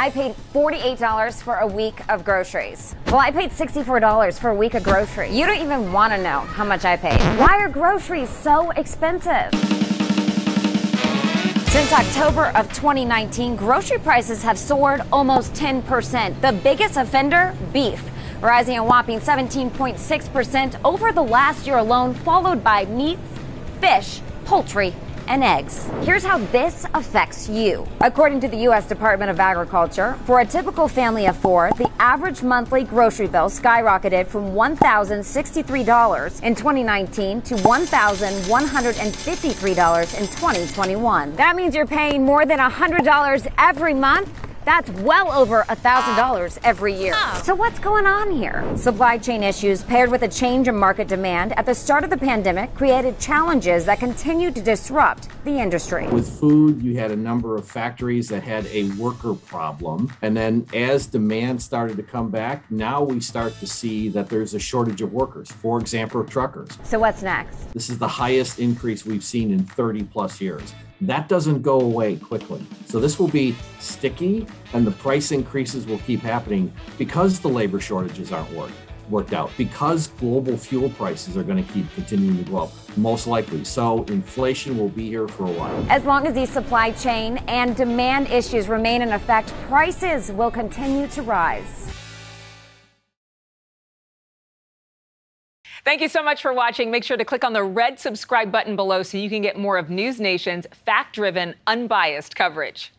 I paid $48 for a week of groceries. Well, I paid $64 for a week of groceries. You don't even want to know how much I paid. Why are groceries so expensive? Since October of 2019, grocery prices have soared almost 10%. The biggest offender, beef, rising a whopping 17.6% over the last year alone, followed by meats, fish, poultry, and eggs. Here's how this affects you. According to the U.S. Department of Agriculture, for a typical family of four, the average monthly grocery bill skyrocketed from $1,063 in 2019 to $1,153 in 2021. That means you're paying more than $100 every month that's well over $1,000 ah. every year. So, what's going on here? Supply chain issues paired with a change in market demand at the start of the pandemic created challenges that continue to disrupt the industry. With food, you had a number of factories that had a worker problem. And then as demand started to come back, now we start to see that there's a shortage of workers, for example, truckers. So, what's next? This is the highest increase we've seen in 30 plus years. That doesn't go away quickly. So this will be sticky and the price increases will keep happening because the labor shortages aren't worked worked out because global fuel prices are going to keep continuing to go up, most likely. So inflation will be here for a while. As long as these supply chain and demand issues remain in effect, prices will continue to rise. Thank you so much for watching. Make sure to click on the red subscribe button below so you can get more of NewsNation's fact driven, unbiased coverage.